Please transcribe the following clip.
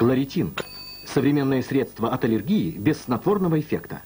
Кларитин. Современное средство от аллергии без снотворного эффекта.